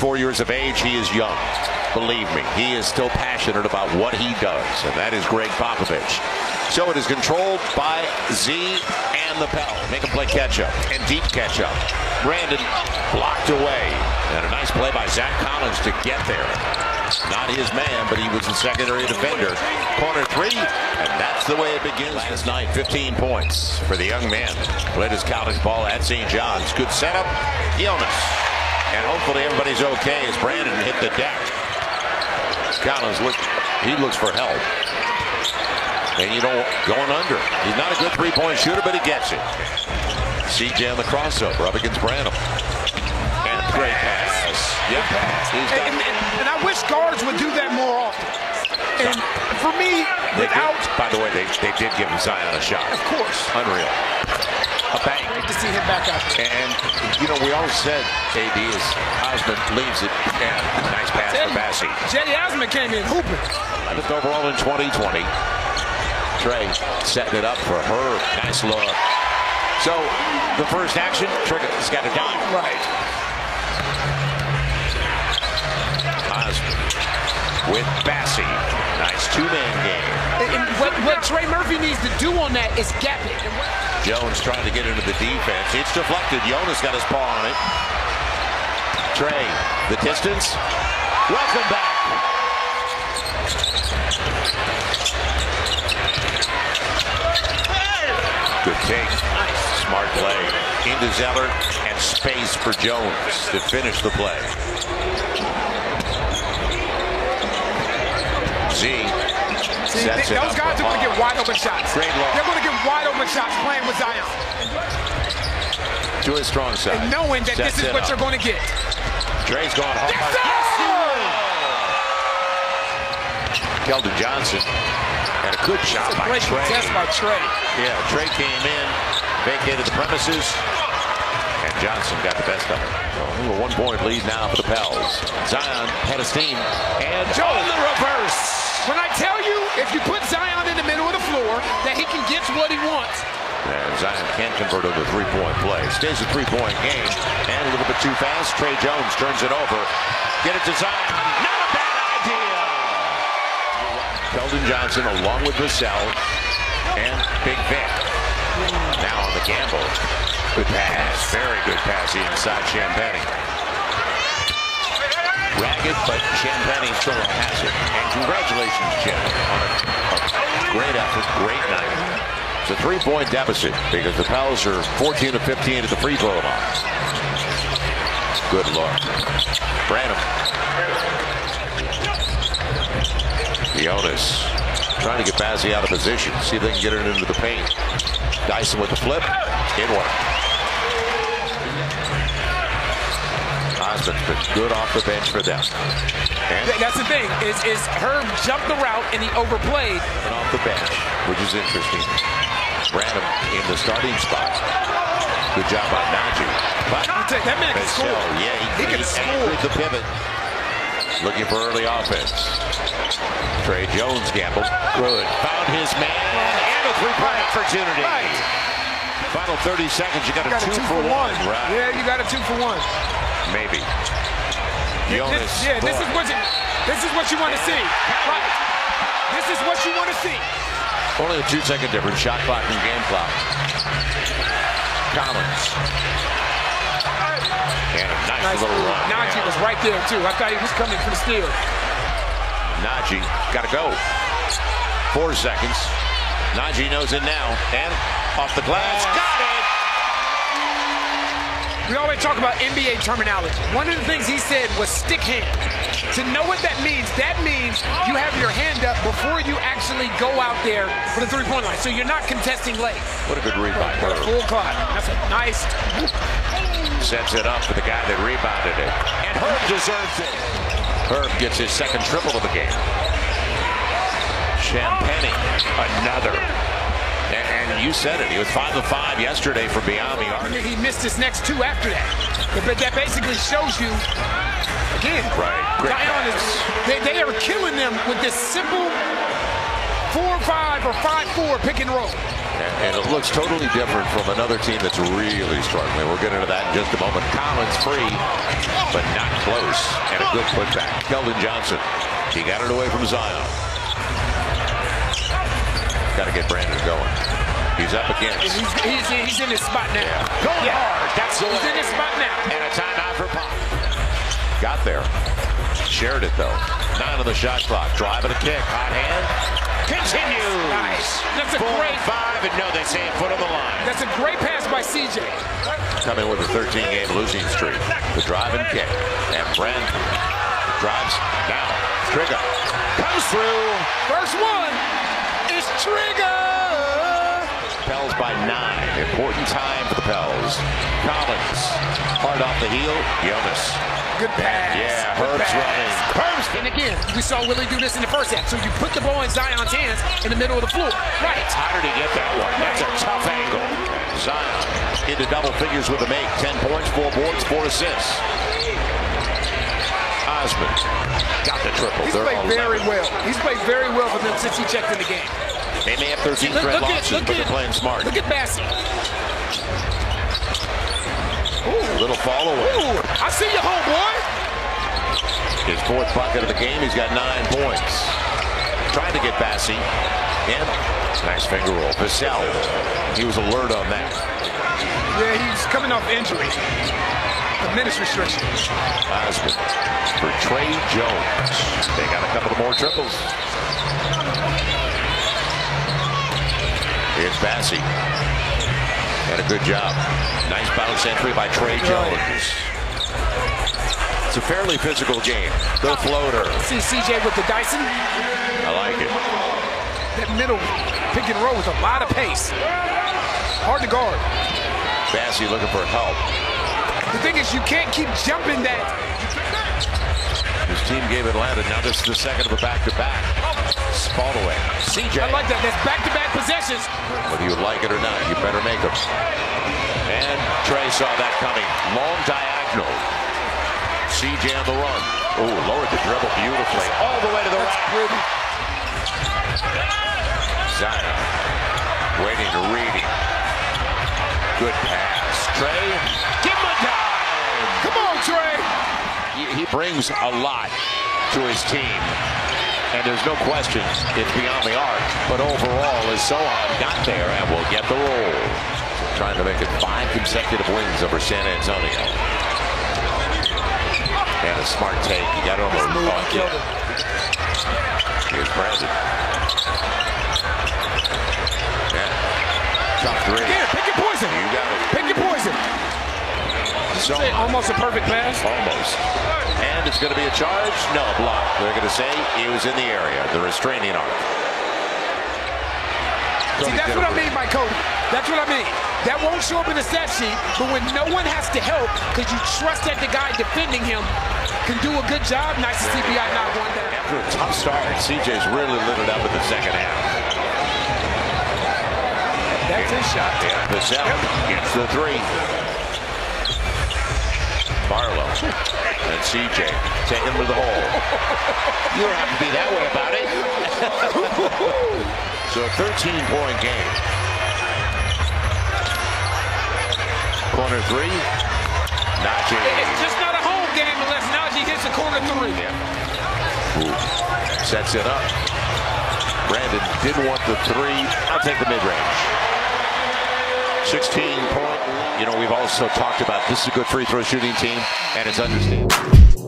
74 years of age, he is young. Believe me, he is still passionate about what he does, and that is Gregg Popovich. So it is controlled by Z and the Pell. Make him play catch up and deep catch up. Brandon blocked away. And a nice play by Zach Collins to get there. Not his man, but he was a secondary defender. Corner three, and that's the way it begins. Last night, 15 points for the young man. Played his college ball at St. John's. Good setup. Jonas. And hopefully everybody's okay as Brandon hit the deck. Collins look, he looks for help. And you know, going under. He's not a good three-point shooter, but he gets it. CJ on the crossover up against Branham. And great pass. Yep. And, and, and I wish guards would do that more often. And for me, They did- without, by the way, they, they did give Zion a shot. of course, Unreal. A bang. great to see him back out there. And, you know, we all said, AD, is Osmond leaves it. And nice pass for Bassey. Jetty Osman came in hooping. 11th overall in 2020. Trey setting it up for her. Nice look. So, the first action, Trigger's got a dime. Right. Osmond with Bassey. Nice two-man game. And what, what Trey Murphy needs to do on that is gap it. Jones trying to get into the defense. It's deflected. Jonas got his paw on it. Trey, the distance. Welcome back. Good take. Smart play. Into Zeller and space for Jones to finish the play. Z See, th- those guys are going to get wide open shots. Great look. They're going to get wide open shots playing with Zion, to his strong side. and knowing that Sets this is what up. you're going to get. Dre's going hard. Yes, sir! Keldon Johnson and a good shot by Great Trey. test by Trey. Yeah, Trey came in, vacated the premises, and Johnson got the best of it. So, a one-point lead now for the Pels. Zion had a steam, and Joe in the reverse. When I tell you, if you put Zion in the middle of the floor, that he can get what he wants. And Zion can't convert to a three-point play. Stays a three-point game, and a little bit too fast. Tre Jones turns it over. Get it to Zion. Not a bad idea. Keldon Johnson along with Vassell and Big Vic. Now on the gamble. Good pass. Very good pass inside Champagnie. Ragged, but Champagnie still has it. And congratulations, Jim, on a, a great effort, great night. It's a three-point deficit because the Pels are 14 to 15 at the free throw line. Good look. Branham. Jonas trying to get Bassey out of position. See if they can get it into the paint. Dyson with the flip. In one. Osmond's been good off the bench for them. And That's the thing, is, is Herb jumped the route and he overplayed. coming off the bench, which is interesting. Branham in the starting spot. Good job by Najee. But I'll tell you, that man can score. yeah, he, He can score. the pivot. Looking for early offense. Tre Jones gambled. Good. Found his man. And a three-point opportunity. Right. Final 30 seconds. You got a Got two, a two for one. Right. Yeah, you got a two for one. Maybe. This, Jonas. yeah, this is what you, this is what you want to see. Right. This is what you want to see. Only a two-second difference. Shot clock and game clock. Collins. And a nice, Nice little run. Najee was right there too. I thought he was coming for the steal. Najee got to go. Four seconds. Najee knows it now. And off the glass. Got it. We always talk about NBA terminology. One of the things he said was stick hand. To know what that means, that means you have your hand up before you actually go out there for the three-point line. So you're not contesting late. What a good rebound. Got a Herb. full clock. That's a nice. Sets it up for the guy that rebounded it. And Herb deserves it. Herb gets his second triple of the game. Champagnie, another. And, and you said it. He was 5 of 5 yesterday for Miami. He missed his next two after that. But that basically shows you, again, Right. Great Zion is, they, they are killing them with this simple four five or five four pick and roll. And And it looks totally different from another team that's really struggling. We'll get into that in just a moment. Collins free, but not close. And a good putback. Keldon Johnson. He got it away from Zion. Got to get Brandon going. He's up against. He's, he's, he's in his spot now. Yeah. Going Yeah. hard. That's the He's in his spot now. And a timeout for Pop. Got there. Shared it though. Nine on the shot clock. Driving a kick. Hot hand. Continue. Nice. That's a Four, great- five, and no, they say a foot on the line. That's a great pass by CJ. Coming with a 13-game losing streak. The drive and kick. And Brandon drives down. Trigger. Comes through. First one Trigger. Pels by nine. Important time for the Pels. Collins. Hard off the heel. Jonas. Good pass. Yeah, Good Herb's pass. running. Herb's And again, we saw Willie do this in the first half. So you put the ball in Zion's hands in the middle of the floor. Right. How did he get that one? That's a tough angle. Zion into double figures with a make. 10 points, 4 boards, 4 assists. Osmond got the triple. He's They're played very level. well. He's played very well for them since he checked in the game. They may have 13 Look, look losses, look but at, they're playing smart. Look at Bassey. Little fall away. Ooh, I see you, homeboy. His fourth bucket of the game. He's got nine points. Trying to get Bassey. And nice finger roll. Vassell. He was alert on that. Yeah, he's coming off injury. The minutes restriction. Osmond for Tre Jones. They got a couple of more triples. Here's Bassey. And a good job. Nice bounce entry by Tre Jones. It's a fairly physical game. The floater. See CJ with the Dyson. I like it. That middle pick and roll with a lot of pace. Hard to guard. Bassey looking for help. The thing is, you can't keep jumping that. His team gave Atlanta. Now this is the second of a back-to-back. Spaldaway. CJ. I like that. That's back-to-back possessions. Whether you like it or not, you better make them. And Trey saw that coming. Long diagonal. CJ on the run. Oh, lowered the dribble beautifully. All the way to the pretty. Zion. Waiting to read him. Good pass. Trey. Give him a dime. Come on, Trey. He- He brings a lot to his team. And there's no question it's beyond the arc. But overall, as Sochan got there and will get the roll. Trying to make it five consecutive wins over San Antonio. And a smart take. You got oh, and yeah. Here's Brandon. Yeah. Tough three. Here, pick your poison. You got it. Pick your poison. So, almost a perfect pass. almost. And it's going to be a charge? No, block. They're going to say he was in the area, the restraining arm. See, that's what I mean by Cody. That's what I mean. That won't show up in the stat sheet, but when no one has to help because you trust that the guy defending him can do a good job, nice to see B.I. knock one down. After a tough start, CJ's really lit it up in the second half. That's his shot. Yeah, Vassell gets the three. Barlow and CJ taking him to the hole. You don't have to be that way about it. so a 13-point game. Corner three. Najee. It's just not a home game unless Najee hits a corner three. Ooh. Sets it up. Brandon didn't want the three. I'll take the mid-range. 16 point. You know, we've also talked about this is a good free throw shooting team, and it's understandable.